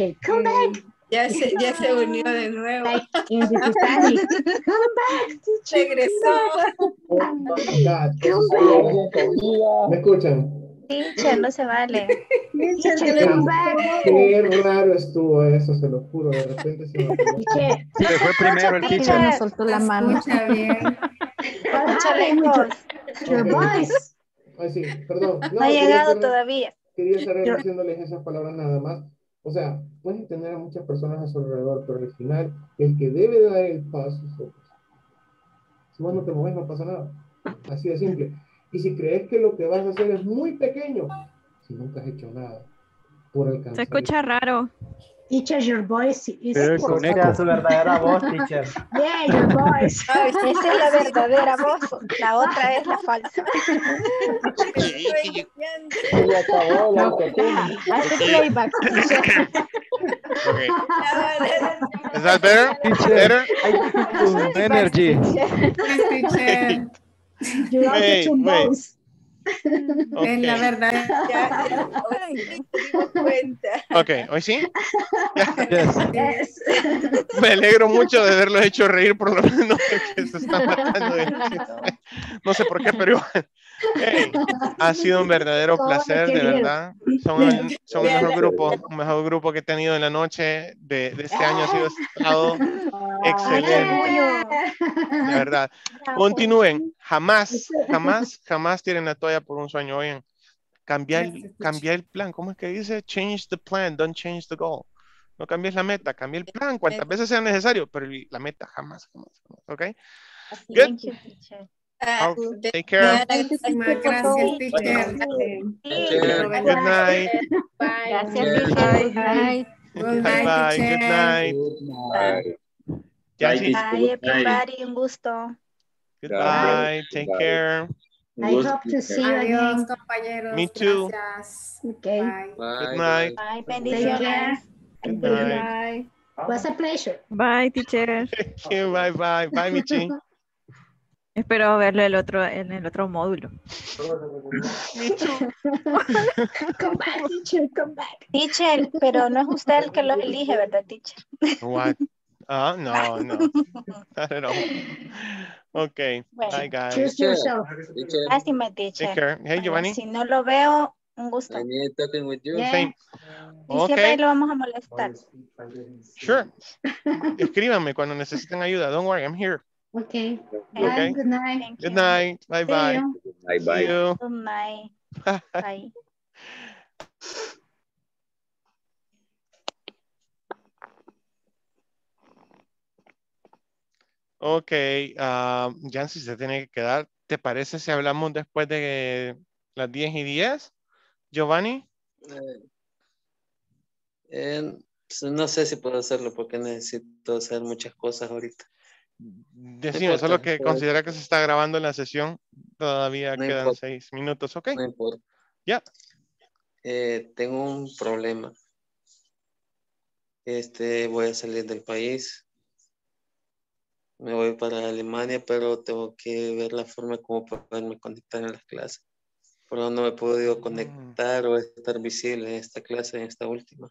teacher. Come back. Ya se, ya se unió de nuevo. Like in the Titanic. Come back, teacher. Regresó. Oh my God. ¿Me escuchan? Teacher, no se vale. Teacher, come back. Qué raro estuvo eso, se lo juro. De repente se me Se fue primero el Teacher. Me soltó la mano. Escucha bien. your, lejos. your voice? Ay, sí, perdón. No ha llegado todavía. Quería cerrar diciéndoles esas palabras nada más. O sea, puedes tener a muchas personas a su alrededor, pero al final, el que debe dar el paso sos vos. Si vos no te mueves, no pasa nada. Así de simple. Y si crees que lo que vas a hacer es muy pequeño, si nunca has hecho nada, por alcanzar. Se escucha raro. Teacher, your voice is Pero es con eco. su verdadera voz, teacher. yeah, your voice. Esa es la verdadera voz. La otra es la falsa. Y acabó la. Hace playback. Okay. Ya, Is that better? Better? Con energy. teacher. You got Wait, the two wait. bones. Es la Okay. verdad. Ya, hoy sí cuenta. Okay, ¿hoy sí? Yes. Yes. Me alegro mucho de haberlos hecho reír por lo menos que se están matando de. No sé por qué, pero igual. Hey, ha sido un verdadero Todo placer, de verdad. Son, el- son el mejor grupo, el mejor grupo que he tenido en la noche de, de este año. Ha sido estado excelente, de verdad. Continúen, jamás, jamás, jamás tiren la toalla por un sueño. Oigan, cambiar, cambiar el plan. ¿Cómo es que dice? Change the plan, don't change the goal. No cambies la meta, cambia el plan cuantas veces sea necesario, pero la meta jamás, jamás, jamás, ¿ok? Good. Thank you, teacher. I'll de- take care. Muchísimas gracias, teacher. Good night. Gracias, teacher. Bye. Good Bye night, bye. Good night. Yancy, Bye, everybody. Un gusto. goodbye. Take Bye. care. I hope to see you Adiós, again. compañeros. Me too. Gracias. Okay. Bye. Good night. Bye, Take care. bendiciones. Good night. Was a pleasure. Bye, teacher. Thank you. Bye bye. Bye, Michi. Espero verlo el otro, en el otro módulo. Come back, teacher, come back. Teacher, pero no es usted el que lo elige, ¿verdad, teacher? What? Ah, no, no. Not at all. Okay. Bueno. Bye, guys. Choose yourself. Lástima, Take teacher. care. Hey, Giovanni. Si no lo veo, un gusto. I need talking with you. Yeah. Same. Y siempre Okay. lo vamos a molestar. Sure. Escríbanme cuando necesiten ayuda. Don't worry, I'm here. Okay. Good night. Thank Good you. night. Bye See bye. you. Bye bye. you. Good night. Bye. Ok, ah, Jancy se tiene que quedar. ¿Te parece si hablamos después de las 10 y 10? Giovanni, Eh, no sé si puedo hacerlo porque necesito hacer muchas cosas ahorita. Decimos solo que puedo- considera que se está grabando la sesión. Todavía No quedan importa. 6 minutos, ¿ok? No importa. Ya. Eh, tengo un problema. Este, voy a salir del país. Me voy para Alemania, pero tengo que ver la forma como poderme conectar en las clases. Pero no me he podido Mm. conectar o estar visible en esta clase, en esta última,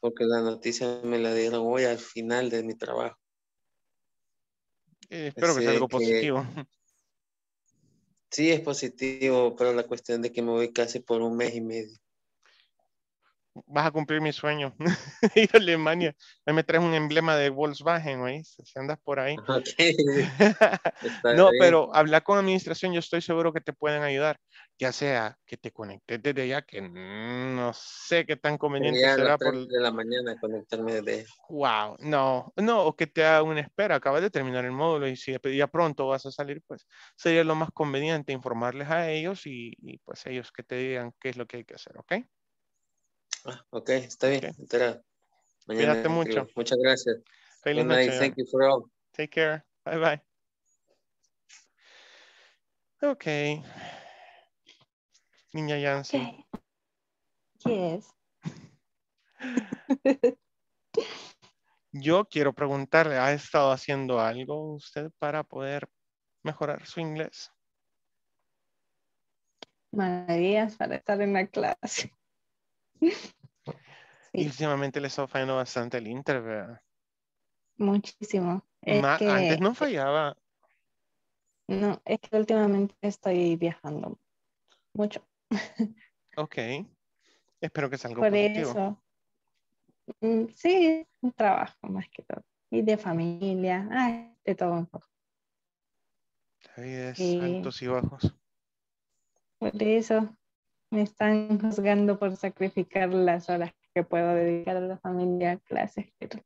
porque la noticia me la dieron hoy al final de mi trabajo. Eh, espero que sea algo que- positivo. Sí, es positivo, pero la cuestión de que me voy casi por un mes y medio. Vas a cumplir mi sueño. Ir a Alemania. Ahí me traes un emblema de Volkswagen, ¿oí? Si andas por ahí. No, bien. pero habla con administración, yo estoy seguro que te pueden ayudar, ya sea que te conectes desde allá, que no sé qué tan conveniente será por... 3 de la mañana conectarme desde Wow, no, no, o que te haga una espera, acabas de terminar el módulo y si ya pronto vas a salir, pues sería lo más conveniente informarles a ellos y, y, pues ellos que te digan qué es lo que hay que hacer, ¿ok? Ah, ok, está bien, Ok. enterado. Mañana Cuídate mucho. Muchas gracias. Feliz Good night. Thank you for all. Take care. Bye bye. Ok. Niña Yancy. Yes. Yo quiero preguntarle, ¿ha estado haciendo algo usted para poder mejorar su inglés? Marías para estar en la clase. Y últimamente le está fallando bastante el Inter, ¿verdad? Muchísimo. Es Ma- que, Antes no fallaba. no, es que últimamente estoy viajando mucho. Ok. Espero que salga Por positivo. eso. Mm, Sí, un trabajo más que todo. Y de familia, ay, de todo un poco. La vida es altos y bajos. Por eso me están juzgando por sacrificar las horas que puedo dedicar a la familia, clases, pero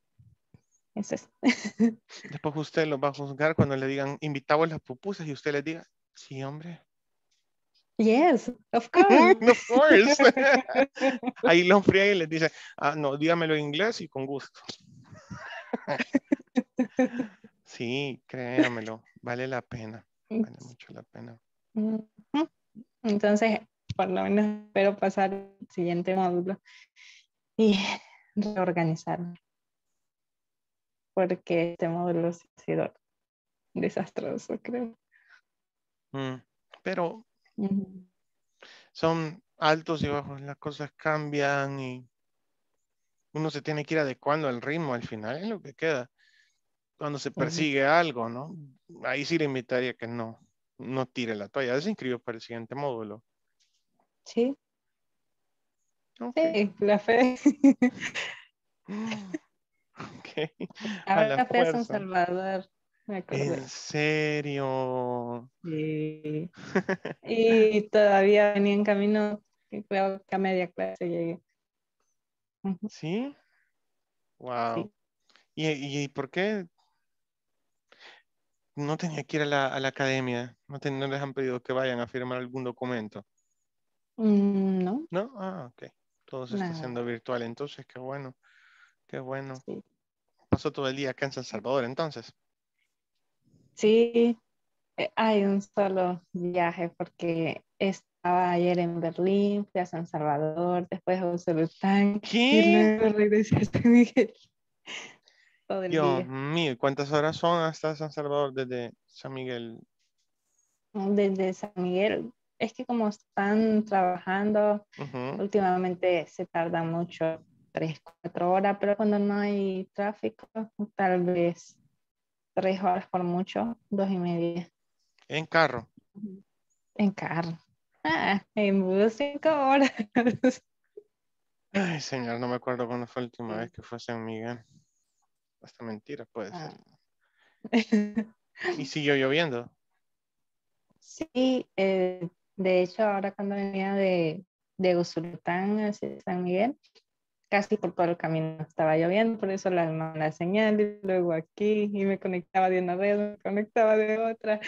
eso es. Después usted los va a juzgar cuando le digan invitamos las pupusas y usted les diga, sí, hombre. Yes, of course. of course. Ahí lo fría y les dice, ah, no, dígamelo en inglés y con gusto. sí, créamelo, vale la pena, vale mucho la pena. Ujú. Entonces, por lo menos espero pasar el siguiente módulo y reorganizarme. Porque este módulo ha sido desastroso, creo. Mm, Pero Son altos y bajos, las cosas cambian y uno se tiene que ir adecuando al ritmo al final, es lo que queda. Cuando se persigue algo, ¿no? Ahí sí le invitaría que no, no tire la toalla, se inscribió para el siguiente módulo. Sí, Ok. sí, la fe. Ok. A Ahora la la fe es fuerza. Salvador. Me. En serio. Sí. Y todavía venía en camino, creo que a media clase llegué. ¿Sí? Wow. Sí. ¿Y, y, por qué no tenía que ir a la, a la academia? ¿No, te- no les han pedido que vayan a firmar algún documento? Mm, No, ¿No? Ah, ok. Todo se está haciendo virtual, entonces qué bueno. Qué bueno. Sí. Pasó todo el día acá en San Salvador, entonces. Sí, eh, hay un solo viaje porque estaba ayer en Berlín, fui a San Salvador, después a Usulután y ¿Qué? luego regresé a San Miguel. Todo el Dios día. mío, ¿cuántas horas son hasta San Salvador desde San Miguel? Desde San Miguel, es que como están trabajando, últimamente se tarda mucho, tres, cuatro horas, pero cuando no hay tráfico, tal vez tres horas por mucho, dos y media En carro. en carro. Ah, en bus cinco horas. Ay, señor, no me acuerdo cuándo fue la última vez que fue a San Miguel. Hasta mentira puede ser. Ah. Y siguió lloviendo. Sí, eh, de hecho ahora cuando venía de, de Usulután hacia San Miguel, casi por todo el camino estaba lloviendo, por eso la, la señal y luego aquí y me conectaba de una red, me conectaba de otra.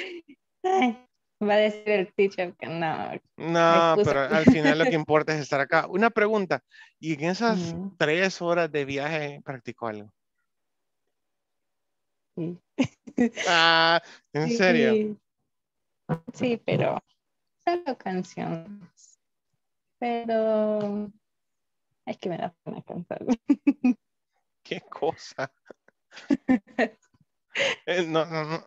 Ay, va a decir el teacher que no. No, pero al final lo que importa es estar acá. Una pregunta. ¿Y en esas tres horas de viaje practicó algo? Sí. Ah, ¿en serio? Sí, pero solo canciones. Pero es que me da pena cantar. ¿Qué cosa? Eh, no, no, no.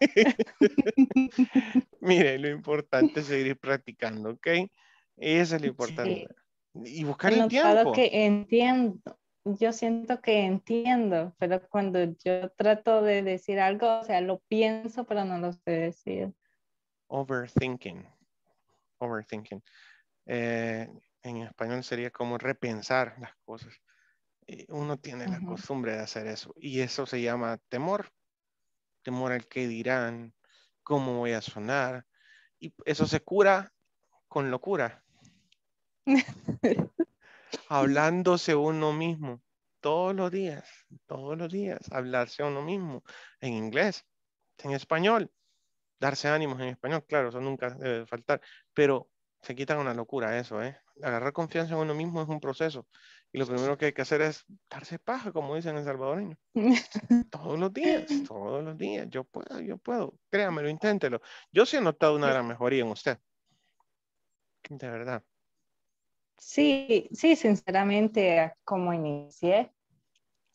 Mire, lo importante es seguir practicando, ¿ok? Eso es lo importante. Y buscar el tiempo. que entiendo, yo siento que entiendo, pero cuando yo trato de decir algo, o sea, lo pienso, pero no lo sé decir. Overthinking. Overthinking. Eh, en español sería como repensar las cosas. Y uno tiene la costumbre de hacer eso. Y eso se llama temor. Temor al que dirán, cómo voy a sonar. Y eso se cura con locura. Hablándose uno mismo. Todos los días. Todos los días. Hablarse a uno mismo. En inglés. En español. Darse ánimos en español. Claro, eso nunca debe faltar. Pero se quita una locura eso, ¿eh? Agarrar confianza en uno mismo es un proceso. Y lo primero que hay que hacer es darse paja, como dicen en salvadoreño. Todos los días, todos los días. Yo puedo, yo puedo. Créamelo, inténtelo. Yo sí he notado una gran mejoría en usted. De verdad. Sí, sí, sinceramente, como inicié,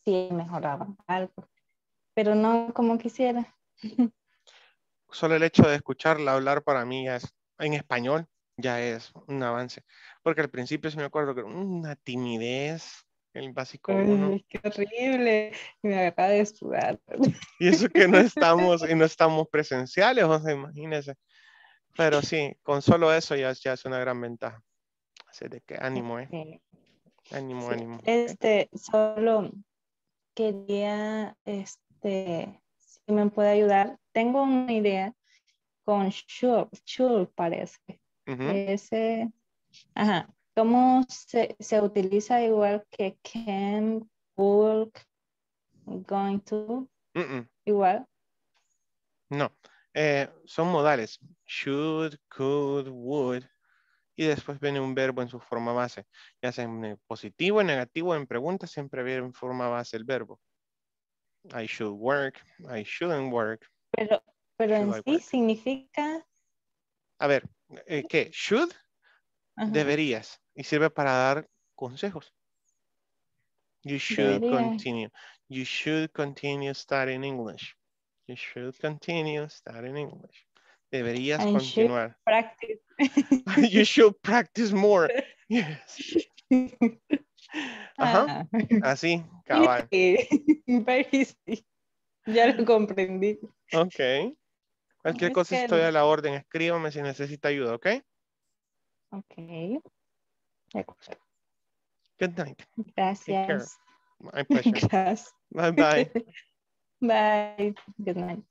sí mejoraba algo, pero no como quisiera. Solo el hecho de escucharla hablar para mí es, en español ya es un avance. Porque al principio sí me acuerdo que una timidez el básico 1. Ay, qué horrible. Me acaba de sudar. Y eso que no estamos, y no estamos presenciales, o sea, imagínense. Pero sí, con solo eso ya, ya es una gran ventaja. Así de que ánimo, eh. Ok. Ánimo, Sí, ánimo. Este, solo quería, este, si me puede ayudar. Tengo una idea con should, should parece. Ese, ajá, ¿cómo se, se utiliza igual que can, would, going to, igual? No, eh, son modales. Should, could, would. Y después viene un verbo en su forma base. Ya sea en eh, positivo, en negativo, en pregunta, siempre viene en forma base el verbo. I should work, I shouldn't work. Pero, pero en I sí work? significa, A ver, eh, ¿qué? Should, ajá, deberías. Y sirve para dar consejos. You should Debería. continue. You should continue studying English. You should continue studying English. Deberías And should- continuar. practice. you should practice more. Yes. Ajá. Ah, Así, cabal. very easy. Ya lo comprendí. Ok. Cualquier cosa que estoy a la orden. Escríbame si necesita ayuda, ¿ok? Ok. De acuerdo. Good night. Gracias. My pleasure. Gracias. Bye bye. Bye. Good night.